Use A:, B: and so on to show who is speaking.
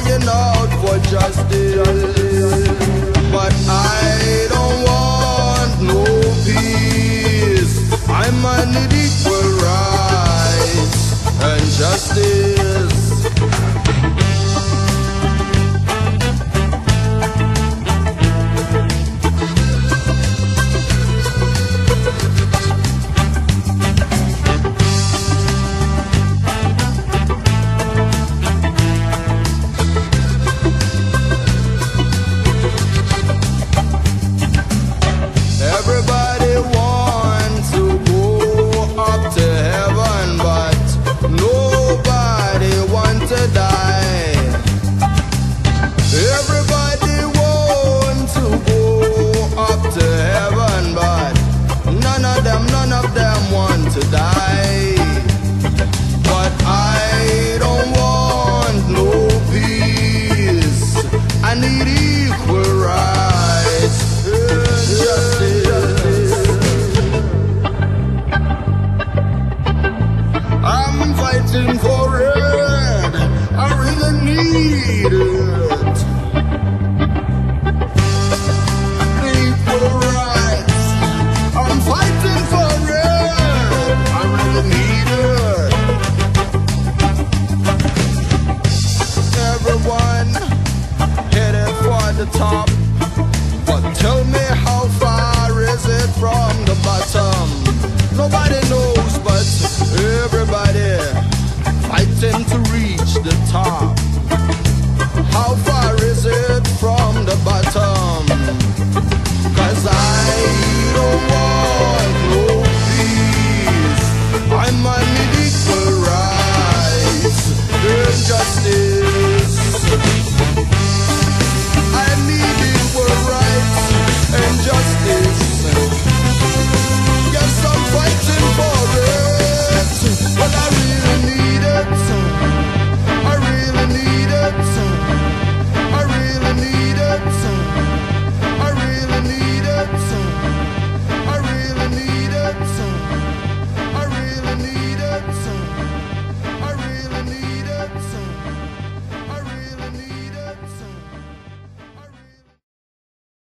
A: crying out for justice. But I don't reach